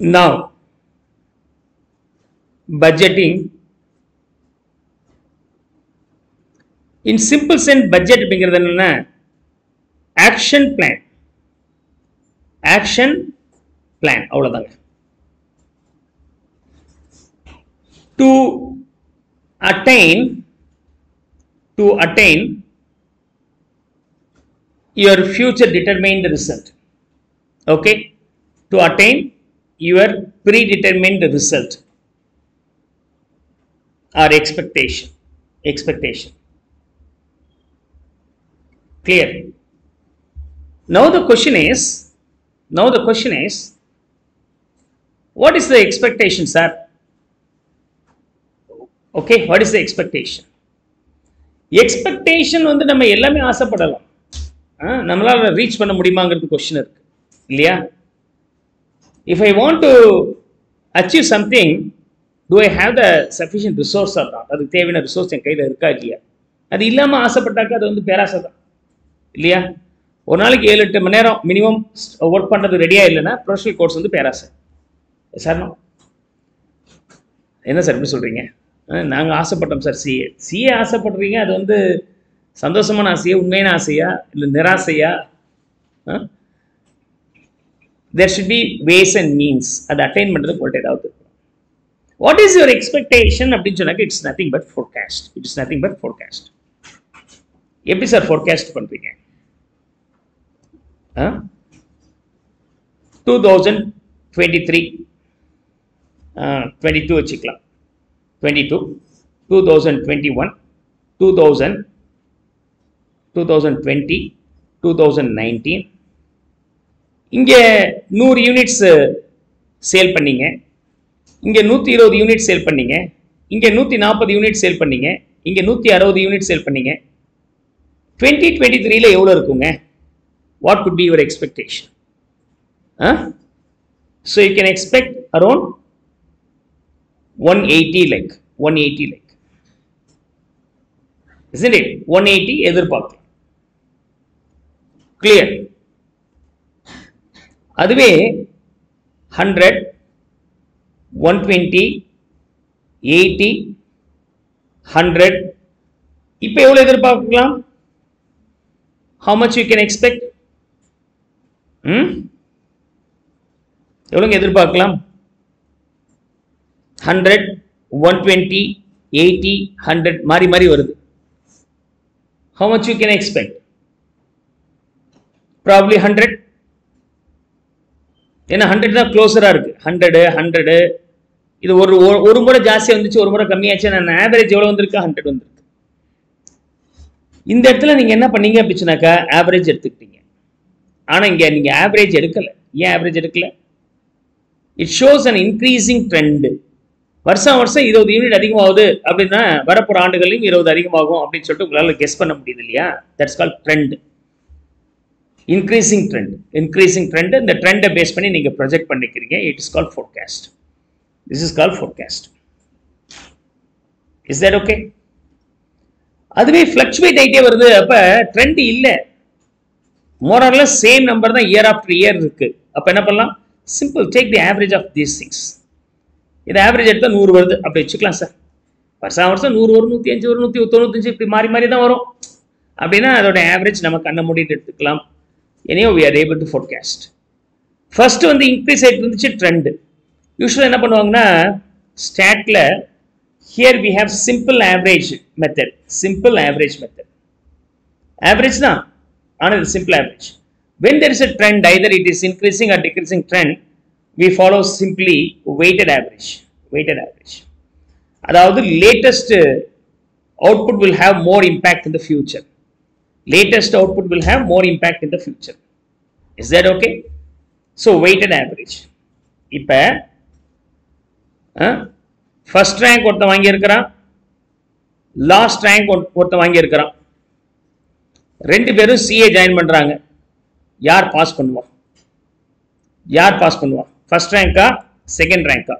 now budgeting in simple sense budget அப்படிங்கிறது என்னன்னா action plan action plan அவ்வளவுதாங்க to attain to attain your future determined result okay to attain your predetermined result or expectation expectation clear now the question is now the question is what is the expectation sir okay what is the expectation expectation வந்து நம்ம எல்லாமே ஆசைப்படலாம் ஆ, நம்மளால reach பண்ண முடியுமாங்கிறது question இருக்கு இல்லையா if I want to achieve something to I have the sufficient resource தான் அதுக்கு தேவையான ரிசோர்ஸ் என் கையில் இருக்கா இல்லையா? அது இல்லாமல் ஆசைப்பட்டாக்க அது வந்து பேராசை தான். இல்லையா? ஒரு நாளைக்கு ஏழு எட்டு மணி நேரம் மினிமம் ஒர்க் பண்ணுறது ரெடியாக இல்லைன்னா ப்ரொஃபஷனல் கோர்ஸ் வந்து பேராசை. சார் என்ன சார் எப்படி சொல்கிறீங்க நாங்கள் ஆசைப்பட்டோம் சார் சிஏ சிஏ ஆசைப்படுறீங்க அது வந்து சந்தோஷமான ஆசையா உண்மையான ஆசையா இல்லை நிராசையா? There should be ways and means அதை அட்டைன் பண்ணுறதுக்கு உங்கள்கிட்ட ஏதாவது இருக்கும் வாட் இஸ் யுவர் எக்ஸ்பெக்டேஷன் அப்படின்னு சொன்னாக்க it's nothing but forecast it's nothing but forecast எப்படி சார் ஃபோர்காஸ்ட் பண்ணுறீங்க two thousand twenty three twenty two வச்சுக்கலாம் twenty two two thousand twenty one two thousand two thousand twenty two thousand nineteen இங்கே நூறு units sale பண்ணீங்க. இங்கே நூற்றி இருபது unit sale பண்ணீங்க. இங்கே நூற்றி நாற்பது யூனிட் சேல் பண்ணீங்க. இங்கே நூற்றி அறுபது யூனிட் சேல் பண்ணீங்க. டுவெண்ட்டி டுவெண்ட்டி த்ரீல எவ்வளோ இருக்குங்க? What could be your expectation so you can expect around one eighty like one eighty like it one eighty எதிர்பார்க்கலாம் கிளியர் அதுவே hundred one twenty eighty hundred இப்போ எவ்வளோ எதிர்பார்க்கலாம்? How much you can expect ம்? எவ்வளோங்க எதிர்பார்க்கலாம்? Hundred one twenty eighty hundred மாறி மாறி வருது. How much you can expect probably hundred ஏன்னா ஹண்ட்ரட் தான் க்ளோஸராக இருக்குது ஹண்ட்ரடு ஹண்ட்ரடு இது ஒரு ஒரு- ஒரு முறை ஜாஸ்தியாக வந்துச்சு ஒரு முறை கம்மியாச்சு. நான் ஆவரேஜ் எவ்வளோ வந்திருக்கு ஹண்ட்ரட் வந்திருக்கு. இந்த இடத்துல நீங்கள் என்ன பண்ணீங்க அப்படிச்சுனாக்கா ஆவரேஜ் எடுத்துக்கிட்டீங்க. ஆனால் இங்கே நீங்கள் ஆவரேஜ் எடுக்கலை. ஏன் ஆவரேஜ் எடுக்கலை? It shows an increasing trend வருஷம் வருஷம் இருபது யூனிட் அதிகமாகுது அப்படின்னா வரப்போகிற ஆண்டுகளையும் இருபது அதிகமாகும் அப்படின்னு சொல்லிட்டு உங்களால் கெஸ் பண்ண முடியுது இல்லையா? That's call trend increasing trend increasing trend இந்த ட்ரெண்டை பேஸ் பண்ணி நீங்கள் ப்ரொஜெக்ட் பண்ணிக்கிறீங்க. It is call forecast this is call forecast is that okay அதுவே ஃப்ளக்சுவேட் ஆகிட்டே வருது. அப்போ ட்ரெண்ட் இல்லை. மோரல்ல சேம் நம்பர் தான் இயர் ஆஃப்டர் இயர் இருக்கு. அப்போ என்ன பண்ணலாம்? Simple take the average of these things இது ஆவரேஜ் எடுத்தால் நூறு வருது. அப்படி வச்சுக்கலாம் சார் வருஷம் வருஷம் நூறு வரும் நூற்றி அஞ்சு வரும் நூற்றி தொண்ணூத்தஞ்சு இப்படி மாறி மாறி தான் வரும். அப்படின்னா அதோட ஆவரேஜ் நம்ம கண்ணை மூடிட்டு எடுத்துக்கலாம். Anyhow we are able to forecast first வந்து இன்க்ரீஸ் ஆகிட்டு இருந்துச்சு ட்ரெண்டு யூஸ்வலாக என்ன பண்ணுவாங்கன்னா ஸ்டாட்டில் here we have simple average method simple average method average தான் ஆனால் இது simple average when there is a trend either it is increasing or decreasing trend we follow simply weighted average weighted average அதாவது latest output will have more impact in the future latest output will have more impact in the future. Is that okay? So weighted average. இப்ப first rank ஒருத்தன் வாங்கியிருக்கிறான் last rank ஒருத்தன் வாங்கியிருக்கிறான். ரெண்டு பேரும் CA join பண்றாங்க. யார் pass பண்ணுவான் யார் பாஸ் பண்ணுவா? ஃபர்ஸ்ட் ரேங்கா செகண்ட் ரேங்கா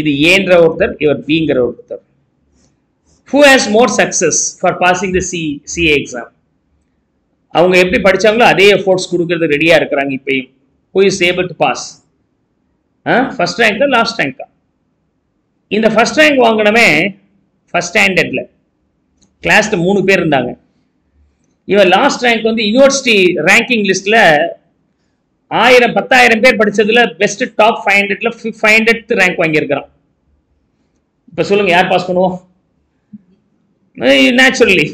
இது ஏன்ற ஒருத்தர் இவர் பிங்கிற ஒருத்தர். Who has more success for passing the C CA exam அவங்க எப்படி படித்தாங்களோ அதே எஃபோர்ட்ஸ் கொடுக்கறது ரெடியாக இருக்கிறாங்க இப்பயும். Who is able to pass first ரேங்க்கா last ரேங்க்கா இந்த ஃபர்ஸ்ட் ரேங்க் வாங்கினமே ஃபஸ்ட் ஸ்டாண்டர்டில் கிளாஸில் மூணு பேர் இருந்தாங்க. இவன் லாஸ்ட் ரேங்க் வந்து யூனிவர்சிட்டி ரேங்கிங் லிஸ்ட்டில் ஆயிரம் பத்தாயிரம் பேர் படித்ததில் பெஸ்ட் டாப் ஃபைவ் ஹண்ட்ரட்ல ஃபைவ் ஹண்ட்ரட் ரேங்க் வாங்கியிருக்கிறான். இப்போ சொல்லுங்கள் யார் பாஸ் பண்ணுவோம் naturally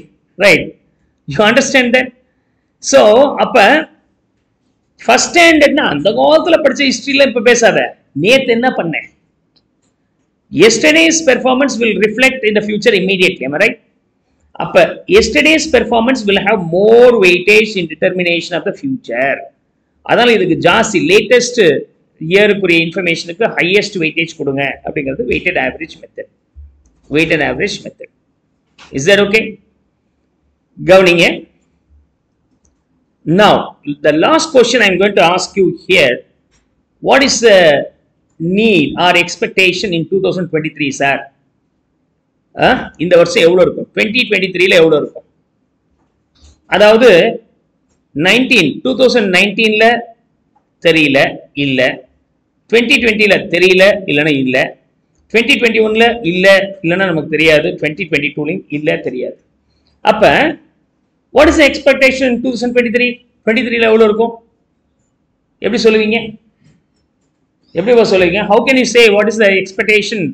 right you understand that so அப்போ ஃபர்ஸ்ட் ஸ்டாண்டர்ட்னா அந்த காலத்தில் படிச்ச ஹிஸ்ட்ரியில் இப்போ பேசாத. நேத்து என்ன பண்ணேன்? Yesterday's performance will reflect in the future immediately am அப்போ எஸ்டர்டேஸ் அப்ப will have more weightage in determination of the future அதனால் இதுக்கு ஜாஸ்தி லேட்டஸ்ட் இயருக்குரிய இன்ஃபர்மேஷனுக்கு ஹையஸ்ட் வெயிட்டேஜ் கொடுங்க அப்படிங்கிறது weighted average method weighted average method is that okay கவனிங்க. Now, the last question I'm going to ask you here what is the need or expectation in 2023, sir? ஆ, இந்த வருஷம் எவ்வளோ இருக்கும்? டுவெண்ட்டி டுவெண்ட்டி த்ரீல எவ்வளோ இருக்கும்? அதாவது நைன்டீன் டூ தௌசண்ட் நைன்டீனில் தெரியல இல்லை. டுவெண்ட்டி டுவெண்ட்டியில் தெரியல இல்லைன்னா இல்லை. டுவெண்ட்டி டுவெண்ட்டி ஒனில் இல்லை இல்லைன்னா நமக்கு தெரியாது. டுவெண்ட்டி டுவெண்ட்டி டூலையும் இல்லை தெரியாது. அப்போ what is expectation two thousand twenty three twenty த்ரீல எவ்வளோ இருக்கும்? எப்படி சொல்லுவீங்க? எப்படி சொல்லுவீங்க? How can you say what is the expectation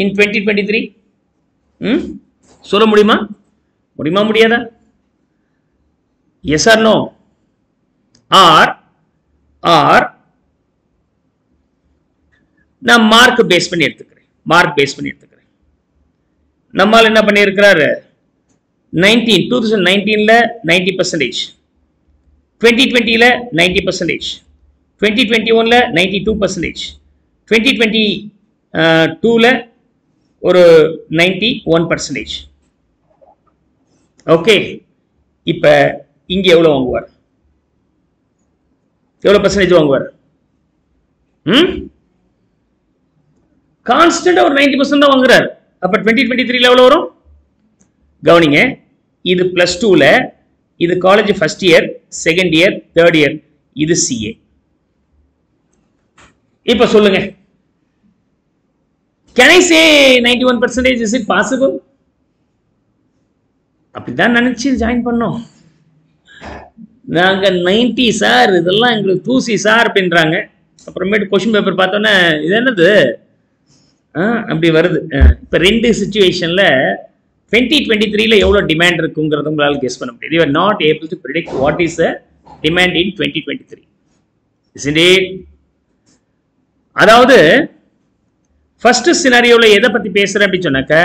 in twenty twenty three hmm? சொல்ல முடியுமா? முடியுமா முடியாதா? Yes or no or or நான் மார்க் பேஸ் பண்ணி எடுத்துக்கிறேன். மார்க் பேஸ் பண்ணி எடுத்துக்கிறேன். நம்மால் என்ன பண்ணியிருக்கிறாரு? நைன்டீன் டூ தௌசண்ட் நைன்டீனில் நைன்டி பர்சன்டேஜ் டுவெண்ட்டி டுவெண்ட்டியில் நைன்டி பர்சன்டேஜ் டுவெண்ட்டி டுவெண்ட்டி ஒனில் ninety two percentage twenty twenty டூவில் ஒரு நைன்டி ஒன் பர்சன்டேஜ் ஓகே இப்போ இங்கே எவ்வளோ வாங்குவார்? எவ்வளோ பர்சன்டேஜ் வாங்குவார்? ம்? கான்ஸ்டன்டாக ஒரு நைன்டி பர்சன்ட் தான் வாங்குறாரு. அப்போ டுவெண்ட்டி டுவெண்ட்டி த்ரீல எவ்வளோ வரும்? கவனிங்க இது பிளஸ் டூவில் இது college first year second year third year இது சிஏ இப்போ சொல்லுங்க. Can I say ninety one percentage is it possible அப்படிதான் நினைச்சு ஜாயின் பண்ணோம். நாங்கள் நைன்டி சார் இதெல்லாம் எங்களுக்கு தூசி சார் அப்படின்றாங்க. அப்புறமேட்டு கொஷின் பேப்பர் பார்த்தோன்னே இது என்னது? ஆ, அப்படி வருது. ஆ, ரெண்டு சுச்சுவேஷனில் டுவெண்ட்டி டுவெண்ட்டி த்ரீல எவ்வளோ டிமாண்ட் இருக்குங்கிறது உங்களால் கெஸ் பண்ண முடியாது you are not able to predict what is a demand in twenty twenty three அதாவது ஃபர்ஸ்ட் சினாரியோவில் எதை பற்றி பேசுகிறேன் அப்படின்னு சொன்னாக்க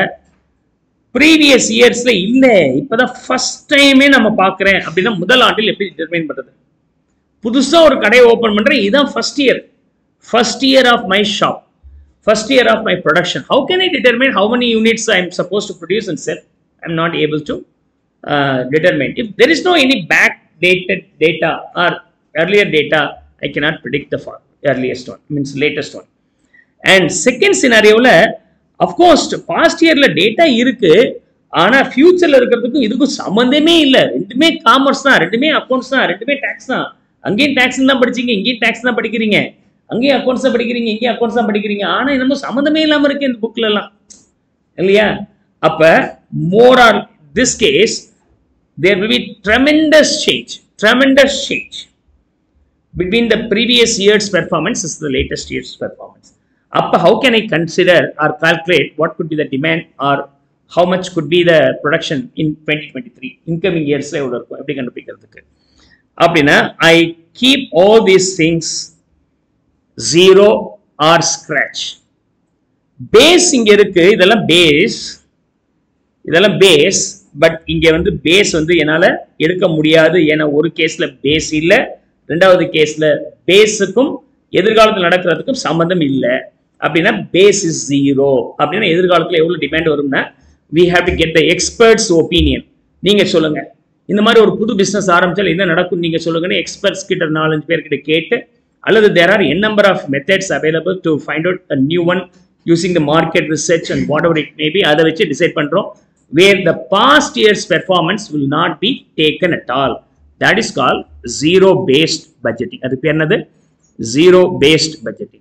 ப்ரீவியஸ் இயர்ஸில் இல்லை இப்போ தான் ஃபர்ஸ்ட் டைமே நம்ம பார்க்குறேன் அப்படின்னா முதல் ஆண்டில் எப்படி டிட்டர்மைன் பண்ணுறது புதுசாக ஒரு கடையை ஓப்பன் பண்ணுறேன் இதுதான் first year first year of my shop first year of my production how can I determine how many units I am suppose to produce and sell I am not able to determine if there is no any back dated data or earlier data I cannot predict the far, earliest one means latest one. And second சினாரியோவில் of course past இயர்ல data இருக்கு ஆனா ஃபியூச்சர்ல இருக்கிறதுக்கும் இதுக்கும் சம்மந்தமே இல்லை. ரெண்டுமே commerce தான் ரெண்டுமே அக்கௌண்ட்ஸ் தான் ரெண்டுமே டேக்ஸ் தான். அங்கேயும் டேக்ஸ் தான் படிச்சீங்க இங்கேயும் டேக்ஸ் தான் படிக்கிறீங்க. அங்கேயும் அக்கௌண்ட்ஸ் தான் படிக்கிறீங்க இங்கேயும் அக்கௌண்ட்ஸ் தான் படிக்கிறீங்க ஆனால் என்னமோ சம்மந்தமே இல்லாமல் இருக்கு இந்த புக்ல எல்லாம் இல்லையா அப்ப more or this case there will be tremendous change tremendous change between the previous years performance is the latest years performance அப்போ how can I consider or calculate what could be the demand or how much could be the production in twenty twenty three incoming இயர்ஸில் எவ்வளோ இருக்கும் எப்படி கண்டுபிடிக்கிறதுக்கு அப்படின்னா I keep all these things zero or scratch base இங்க இருக்கு இதெல்லாம் base இதெல்லாம் பேஸ் பட் இங்க வந்து பேஸ் வந்து என்னால எடுக்க முடியாது. ஏன்னா ஒரு கேஸ்ல பேஸ் இல்லை ரெண்டாவது கேஸ்ல பேஸுக்கும் எதிர்காலத்தில் நடக்கிறதுக்கும் சம்மந்தம் இல்லை. அப்படின்னா பேஸ் இஸ் ஜீரோ அப்படின்னா எதிர்காலத்தில் எவ்வளவு டிமாண்ட் வரும்னா we have to get the experts opinion நீங்க சொல்லுங்க. இந்த மாதிரி ஒரு புது பிசினஸ் ஆரம்பிச்சால் என்ன நடக்கும் நீங்க சொல்லுங்க எக்ஸ்பர்ட்ஸ் கிட்ட நாலஞ்சு பேர்கிட்ட கேட்டு அல்லது there are n number of methods available to find out a new one using the market research and whatever it maybe அதை வச்சு டிசைட் பண்ணுறோம் where the past years performance will not be taken at all that is call zero based budgeting அது பேர் என்னது? Zero based budgeting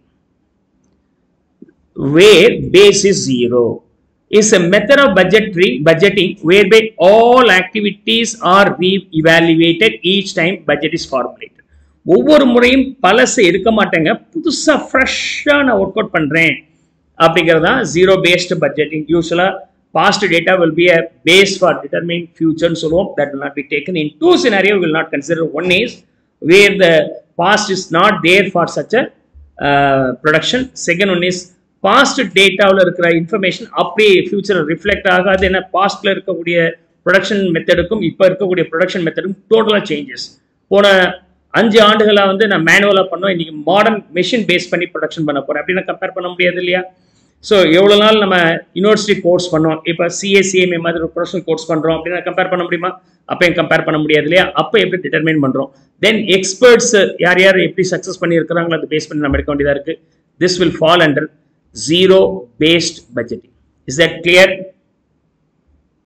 where base is zero is a method of budgetary budgeting whereby all activities are re-evaluated each time budget is formulated. ஒவ்வொரு முறையும் பழசு இருக்க மாட்டேங்க. புதுசாக ஃப்ரெஷ்ஷாக நான் ஒர்க் அவுட் பண்ணுறேன் அப்படிங்கிறது தான் ஜீரோ பேஸ்டு பட்ஜெட்டிங் யூஸ்வலாக past data will be a base for determining ஃபியூச்சர்னு சொல்லுவோம் that will not be taken in two scenario will not consider one is where the past is not there for such a production second one is past டேட்டாவில் இருக்கிற information அப்படியே ஃபியூச்சரில் reflect ஆகாது. ஏன்னா பாஸ்ட்ல இருக்கக்கூடிய production மெத்தடுக்கும் இப்போ இருக்கக்கூடிய ப்ரொடக்ஷன் மெத்தடுக்கும் டோட்டலாக சேஞ்சஸ் போன அஞ்சு ஆண்டுகளாக வந்து நான் மேனுவலாக பண்ணோம் இன்றைக்கி மாடர்ன் மெஷின் பேஸ் பண்ணி ப்ரொடக்ஷன் பண்ண போகிறேன் அப்படின்னு கம்பேர் பண்ண முடியாது இல்லையா? ஸோ எவ்வளோ நாள் நம்ம யூனிவர்சிட்டி கோர்ஸ் பண்ணோம் இப்போ சிஎஸ்சிஎம்ஏ மாதிரி ஒரு ப்ரொஃபஷனல் கோர்ஸ் பண்ணுறோம் அப்படின்னு கம்பேர் பண்ண முடியுமா? அப்பயும் கம்பேர் பண்ண முடியாது இல்லையா? அப்போ எப்படி டிட்டர்மைன் பண்ணுறோம் தென் எக்ஸ்பர்ட்ஸ் யார் யார் எப்படி சக்ஸஸ் பண்ணியிருக்கிறாங்களோ அதை பேஸ் பண்ணி நம்ம எடுக்க வேண்டியதாக இருக்குது this will fall under zero based budgeting is that clear